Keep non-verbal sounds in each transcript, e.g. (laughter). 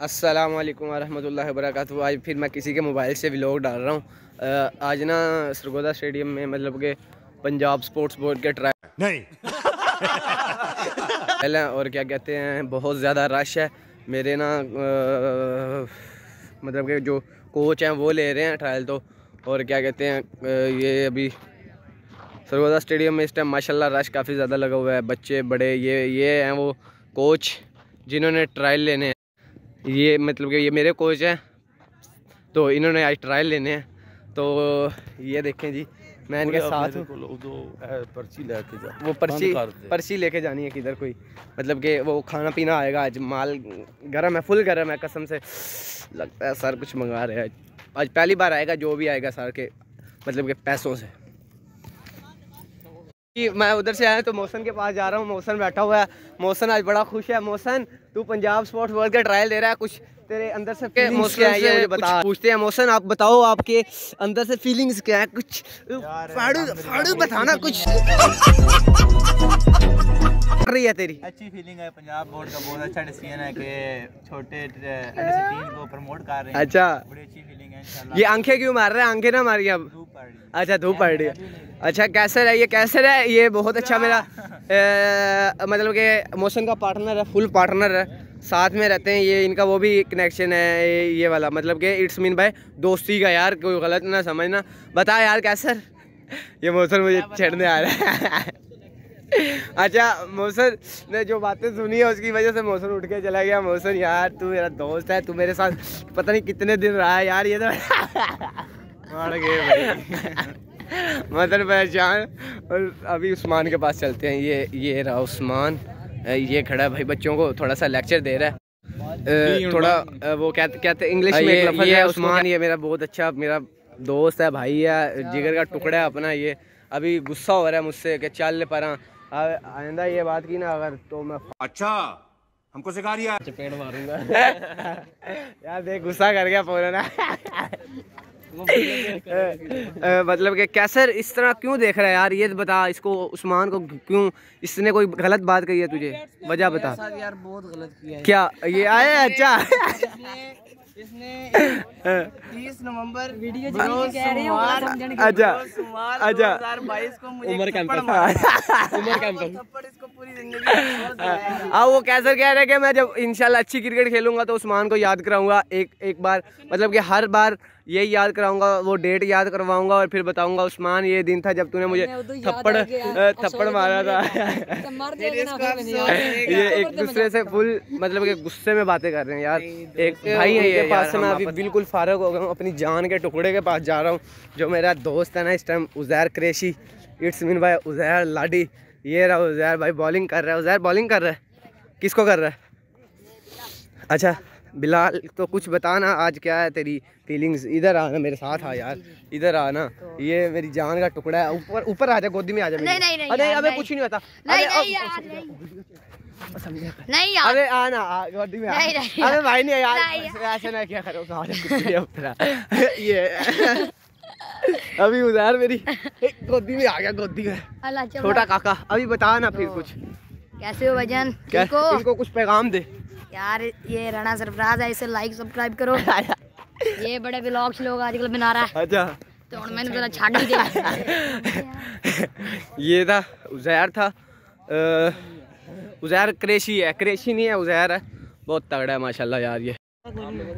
अस्सलाम वालेकुम वरहमतुल्लाहि वबरकातुहू। आज फिर मैं किसी के मोबाइल से व्लॉग डाल रहा हूँ। आज ना सरगोदा स्टेडियम में मतलब के पंजाब स्पोर्ट्स बोर्ड के ट्रायल नहीं। (laughs) पहले और क्या कहते हैं बहुत ज़्यादा रश है। मेरे ना आ, मतलब के जो कोच हैं वो ले रहे हैं ट्रायल तो। और क्या कहते हैं ये अभी सरगोदा स्टेडियम में इस टाइम माशाल्लाह रश काफ़ी ज़्यादा लगा हुआ है। बच्चे बड़े ये ये हैं वो कोच जिन्होंने ट्रायल लेने ये मतलब कि ये मेरे कोच हैं। तो इन्होंने आज ट्रायल लेने हैं। तो ये देखें जी मैं इनके साथ पर्ची लेके जा वो पर्ची पर्ची लेके जानी है किधर कोई। मतलब कि वो खाना पीना आएगा आज माल गर्म है फुल गर्म है कसम से। लगता है सर कुछ मंगा रहे हैं। आज पहली बार आएगा जो भी आएगा सर के मतलब के पैसों से। मैं उधर से आया तो मौसम के पास जा रहा हूँ मौसम बैठा हुआ है। मौसम आज बड़ा खुश है। मौसम तू पंजाब स्पोर्ट्स वर्ल्ड का ट्रायल दे रहा है कुछ तेरे अंदर से फीलिंग्स क्या है ये मुझे बता। पूछते हैं। मौसम आप बताओ आपके अंदर से फीलिंग्स क्या है? कुछ फाड़ू फाड़ू बताना कुछ। रही है तेरी। अच्छी फीलिंग है पंजाब बोर्ड का बहुत अच्छा डिसीज़न है कि छोटे को प्रमोट कर रहे हैं। अच्छा। बड़ी अच्छी फीलिंग है ये आँखें क्यों मार रहे हैं? आँखें ना मारी अब। अच्छा धूप पड़ रही है। अच्छा कैसर है ये कैसर है? ये बहुत अच्छा मेरा ए, मतलब कि मौसम का पार्टनर है फुल पार्टनर है। साथ में रहते हैं ये इनका वो भी कनेक्शन है ये, वाला। मतलब कि इट्स मीन भाई दोस्ती का यार कोई गलत ना समझना। बता यार कैसर। ये मौसम मुझे छेड़ने आ रहा है। अच्छा मौसम ने जो बातें सुनी है उसकी वजह से मौसम उठ के चला गया। मौसम यार तू मेरा दोस्त है तू मेरे साथ पता नहीं कितने दिन रहा है यार ये तो (laughs) मतलब पहचान और अभी उस्मान के पास चलते हैं। ये ये रहा उस्मान। ये खड़ा भाई बच्चों को थोड़ा सा लेक्चर दे रहा है। थोड़ा वो कहते कहते इंग्लिश में एक लफ्ज़ है उस्मान ये मेरा बहुत अच्छा मेरा दोस्त है भाई है। जिगर का टुकड़ा है अपना ये। अभी गुस्सा हो रहा है मुझसे कि चल पर। आइंदा ये बात की ना अगर तो मैं अच्छा हमको सिखा रिया चपेट मारूँगा यार देख गुस्सा कर गया पूरा ना। (laughs) मतलब कि कैसर इस तरह क्यों देख रहा है यार? ये बता इसको उस्मान को क्यों इसने कोई गलत बात कही है तुझे? वजह बता। यार बहुत गलत किया है। क्या ये आया अच्छा। इसने तीस नवंबर वीडियो कह रहे अच्छा अच्छा को मुझे उम्र कैंप उम्र पूरी ज़िंदगी हाँ। वो कैसर कह रहे हैं कि मैं जब इंशाल्लाह अच्छी क्रिकेट खेलूँगा तो उस्मान को याद कराऊँगा एक एक बार मतलब कि हर बार यही याद कराऊँगा वो डेट याद करवाऊँगा और फिर बताऊँगा उस्मान ये दिन था जब तूने मुझे थप्पड़ थप्पड़ मारा था। (laughs) ये एक दूसरे से फुल मतलब कि गुस्से में बातें कर रहे हैं यार। एक भाई है ये पास से मैं अभी बिल्कुल फारग हो गया हूँ अपनी जान के टुकड़े के पास जा रहा हूँ। जो मेरा दोस्त है ना इस time Uzair Qureshi it's mean by Uzair Ladi. ये रहा उजैर भाई बॉलिंग कर रहा है उजैर बॉलिंग कर रहा है? किसको कर रहा है? अच्छा बिलाल तो कुछ बताना आज क्या है तेरी फीलिंग्स इधर आना मेरे साथ आ यार इधर आना। ये मेरी जान का टुकड़ा है ऊपर ऊपर आ जा गोदी में आ जा नहीं नहीं नहीं अरे अबे कुछ नहीं होता। नहीं नहीं यार नहीं। यार। अरे आना गोदी में अबे भाई नहीं यार ऐसे ना क्या करो ये अभी उधार मेरी। (laughs) गोदी में आ गया गोदी में। छोटा काका अभी बता ना फिर कुछ। कैसे हो भजन इनको कुछ पैगाम दे। यार ये राणा सरफराज है इसे लाइक सब्सक्राइब करो। (laughs) ये बड़े ब्लॉग्स लोग आजकल बना रहा है। अच्छा। तो मैंने जरा छाड़ ही दिया। (laughs) ये था उजैर था। उजैर क्रेशी है। क्रेशी नहीं है उजैर है। बहुत तगड़ा है माशाल्लाह यार ये।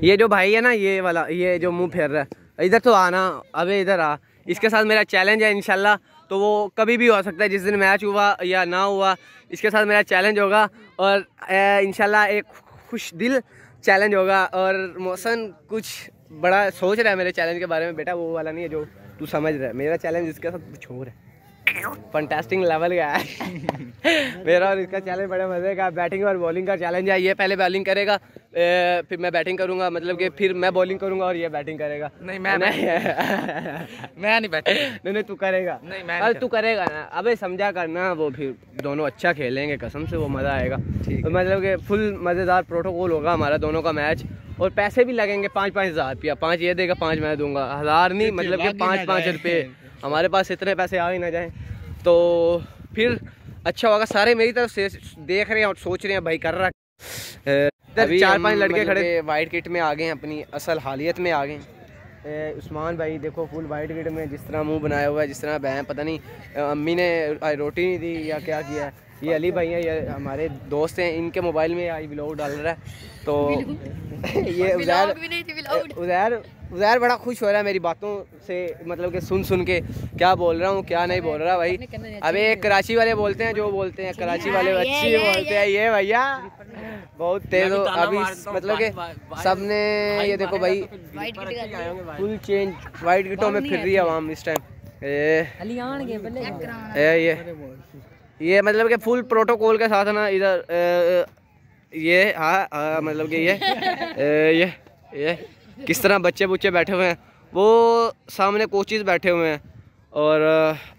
ये जो भाई है ना ये वाला ये जो मुँह फेर रहा है। इधर तो आना, अबे इधर आ। इसके साथ मेरा चैलेंज है इनशाला तो वो कभी भी हो सकता है, जिस दिन मैच हुआ या ना हुआ, इसके साथ मेरा चैलेंज होगा और इनशाला एक खुश दिल चैलेंज होगा और मौसम कुछ बड़ा सोच रहा है मेरे चैलेंज के बारे में। बेटा वो वाला नहीं है जो तू समझ रहा है। मेरा चैलेंज इसके साथ कुछ और है। फंटास्टिंग लेवल का है मेरा और इसका चैलेंज बड़े मज़े का। बैटिंग और बॉलिंग का चैलेंज है। ये पहले बॉलिंग करेगा ए, फिर मैं बैटिंग करूँगा। मतलब कि फिर मैं बॉलिंग करूँगा और ये बैटिंग करेगा। नहीं मैं नहीं। (laughs) मैं नहीं बैटिंग नहीं नहीं तू करेगा। नहीं मैं अरे तू करेगा ना। अबे समझा करना वो फिर। दोनों अच्छा खेलेंगे कसम से वो मज़ा आएगा। तो मतलब कि फुल मज़ेदार प्रोटोकॉल होगा हमारा दोनों का मैच और पैसे भी लगेंगे पाँच पाँच हज़ार रुपया। पाँच ये देगा पाँच मैं दूँगा। हज़ार नहीं मतलब कि पाँच पाँच रुपये। (laughs) हमारे पास इतने पैसे आ ही ना जाए। तो फिर अच्छा होगा सारे मेरी तरफ़ से देख रहे हैं और सोच रहे हैं भाई कर रहा है। इधर चार पाँच लड़के मतलब खड़े। वाइट किट में आ गए हैं अपनी असल हालियत में आ गए उस्मान भाई देखो फुल वाइट किट में जिस तरह मुँह बनाया हुआ है जिस तरह बहन पता नहीं अम्मी ने रोटी नहीं दी या क्या किया है। ये अली भाई हैं ये हमारे दोस्त हैं इनके मोबाइल में आज व्लॉग डाल रहा है तो ये उजैर उजैर उजैर बड़ा खुश हो रहा है मेरी बातों से मतलब कि सुन सुन के क्या बोल रहा हूँ क्या नहीं बोल रहा भाई। अबे कराची वाले बोलते हैं जो बोलते हैं कराची वाले अच्छी बोलते हैं ये भैया। बहुत तेज हो अभी मतलब कि सबने ये देखो भाई वाइट फुल चेंज वाइट गिटों में फिर रही है आवाम इस टाइम ए। ए, ये। ये मतलब कि फुल प्रोटोकॉल के साथ ना इधर ये हाँ हाँ, मतलब कि ये ए, ये ये किस तरह बच्चे बुच्चे बैठे हुए हैं वो सामने कोचेज बैठे हुए हैं और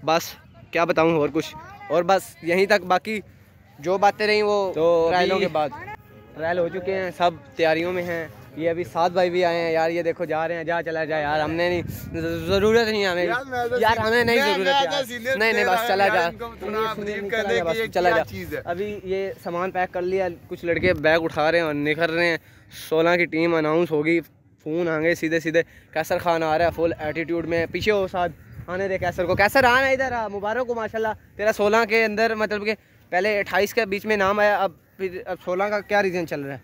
बस क्या बताऊँ और कुछ और बस यहीं तक बाकी जो बातें रही वो तो ट्रायलों के बाद ट्रायल हो चुके हैं सब तैयारियों में हैं। ये अभी सात भाई भी आए हैं यार ये देखो जा रहे हैं जा चला जा यार हमने नहीं ज़रूरत नहीं है हमें। यार हमें नहीं ज़रूरत यार। नहीं नहीं बस चला जा। चला जा, बस चला जा। अभी ये सामान पैक कर लिया कुछ लड़के बैग उठा रहे हैं और निखर रहे हैं। सोलह की टीम अनाउंस होगी फ़ोन आएँगे सीधे सीधे। कैसर खान आ रहा है फुल एटीट्यूड में। पीछे हो साथ आने दे कैसर को। कैसर आना इधर आ मुबारक हो माशाल्लाह। तेरा सोलह के अंदर मतलब के पहले अट्ठाईस के बीच में नाम आया अब फिर अब सोलह का क्या रीज़न चल रहा है?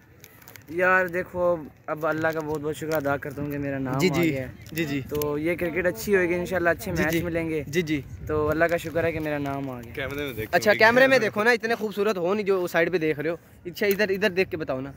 यार देखो अब अल्लाह का बहुत बहुत शुक्र अदा करता हूँ कि मेरा नाम जी आ जी गया है। जी जी। तो ये क्रिकेट अच्छी होगी इंशाल्लाह अच्छे मैच जी। मिलेंगे। जी जी। तो अल्लाह का शुक्र है कि मेरा नाम आ गया। कैमरे में देखो अच्छा कैमरे में देखो ना इतने खूबसूरत हो नहीं जो साइड पे देख रहे हो। अच्छा इधर इधर देख के बताओ ना।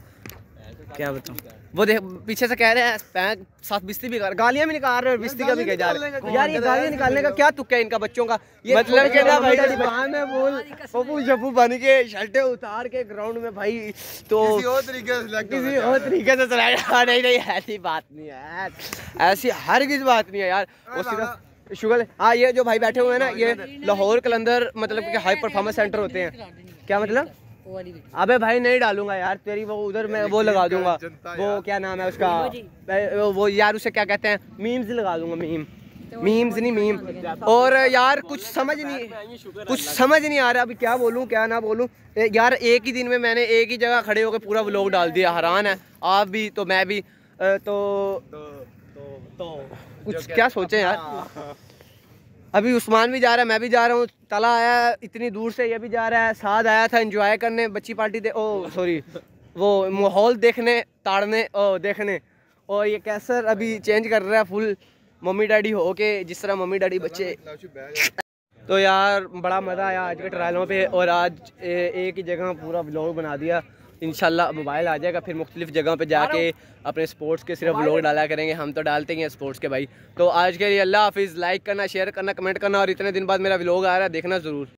क्या बताऊँ? वो देख पीछे से कह रहे हैं साथ बिस्ती भी कर गालियाँ भी निकाल रहे हो बिस्ती का भी कह जा रहे हैं। यार ये गालियाँ निकालने का क्या तुक्का है इनका बच्चों का? ये मतलब कि ना भाई? दुकान में बोल पप्पू शप्पू बन के शर्टें उतार के ग्राउंड में भाई तो किसी और तरीके से किसी और तरीके से चलाया नहीं नहीं ऐसी बात नहीं है यार। ऐसी हर किस बात नहीं है यार। वो सिर्फ़ शुगर हाँ ये जो भाई बैठे हुए हैं ना ये लाहौर कलंदर मतलब कि हाई परफॉर्मेंस सेंटर होते हैं। क्या मतलब? अबे भाई नहीं डालूँगा यार तेरी वो उधर मैं वो लगा दूँगा। वो क्या नाम है उसका? वो- वो यार उसे क्या कहते हैं? मीम्स लगा दूँगा मीम मीम्स नहीं मीम और यार कुछ समझ नहीं कुछ समझ नहीं आ रहा अभी क्या बोलूँ क्या ना बोलूँ। यार एक ही दिन में मैंने एक ही जगह खड़े होकर पूरा व्लॉग डाल दिया हैरान है। आप भी तो मैं भी अ, तो कुछ क्या सोचें यार? अभी उस्मान भी जा रहा है, मैं भी जा रहा हूँ। तला आया है इतनी दूर से ये भी जा रहा है। साथ आया था एंजॉय करने, बच्ची पार्टी दे, ओ सॉरी वो माहौल देखने, ताड़ने, ओ, देखने। और ये कैसर अभी चेंज कर रहा है फुल मम्मी डैडी हो के जिस तरह मम्मी डैडी बच्चे। तो यार, बड़ा मज़ा आया आज के ट्रायलों पे और आज एक ही जगह पूरा व्लॉग बना दिया। इंशाल्लाह मोबाइल आ जाएगा, फिर मुख्तलिफ़ जगहों पर जाके अपने स्पोर्ट्स के सिर्फ़ लोग डाला करेंगे, हम तो डालते ही हैं स्पोर्ट्स के भाई। तो आज के लिए अल्लाह हाफिज़ लाइक करना शेयर करना कमेंट करना और इतने दिन बाद मेरा व्लॉग आ रहा है, देखना ज़रूर।